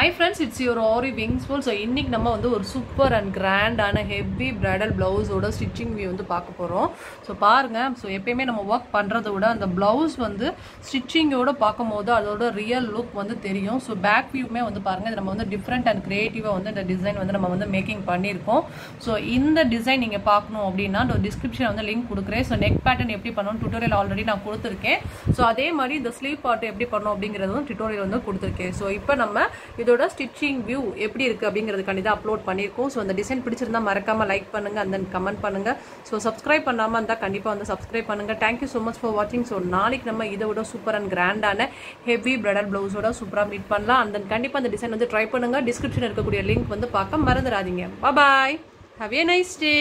Hi friends it's your Aari wings full so இன்றைக்கி நம்ம வந்து ஒரு சூப்பர் அண்ட் கிராண்டான ஹெவி பிரைடல் ப்ளவுஸோட ஸ்டிச்சிங் வியூ வந்து பார்க்க போகிறோம் ஸோ பாருங்கள் ஸோ எப்பயுமே நம்ம ஒர்க் பண்ணுறத விட அந்த ப்ளவுஸ் வந்து ஸ்டிச்சிங்கோட பார்க்கும்போது அதோட ரியல் லுக் வந்து தெரியும். ஸோ பேக் வியூமே வந்து பாருங்க. நம்ம வந்து டிஃப்ரெண்ட் அண்ட் க்ரியேட்டிவாக வந்து இந்த டிசைன் வந்து நம்ம வந்து மேக்கிங் பண்ணியிருக்கோம். ஸோ இந்த டிசைன் நீங்கள் பார்க்கணும் அப்படின்னா இந்த டிஸ்கிரிப்ஷன் வந்து லிங்க் கொடுக்குறேன். ஸோ நெக் பேட்டர்ன் எப்படி பண்ணணும் டுட்டோரியல் ஆல்ரெடி நான் கொடுத்துருக்கேன். ஸோ அதே மாதிரி இந்த ஸ்லீவ் பாட்டு எப்படி பண்ணணும் அப்படிங்கிறதும் டுட்டோரியல் வந்து கொடுத்துருக்கேன். ஸோ இப்போ நம்ம இதோட ஸ்டிச்சிங் வியூ எப்படி இருக்குது அப்படிங்கிறதுக்காண்டி தான் அப்லோட் பண்ணியிருக்கோம். ஸோ அந்த டிசைன் பிடிச்சிருந்தா மறக்காமல் லைக் பண்ணுங்க அந்த கமெண்ட் பண்ணுங்க. ஸோ சப்ஸ்கிரைப் பண்ணாமல் இருந்தால் கண்டிப்பாக வந்து சப்ஸ்கிரைப் பண்ணுங்க. Thank you so much for வாட்சிங் ஸோ நாளைக்கு நம்ம இதை விட சூப்பர் அண்ட் கிராண்டான ஹெவி பிரைடல் ப்ளவுஸோட சூப்பராக மீட் பண்ணலாம். அந்த கண்டிப்பாக அந்த டிசைன் வந்து ட்ரை பண்ணுங்கள் டிஸ்கிரிப்ஷன் இருக்கக்கூடிய லிங்க் வந்து பார்க்க மறந்துடாதீங்க. பாய் ஹாவ் ஏ நைஸ் டே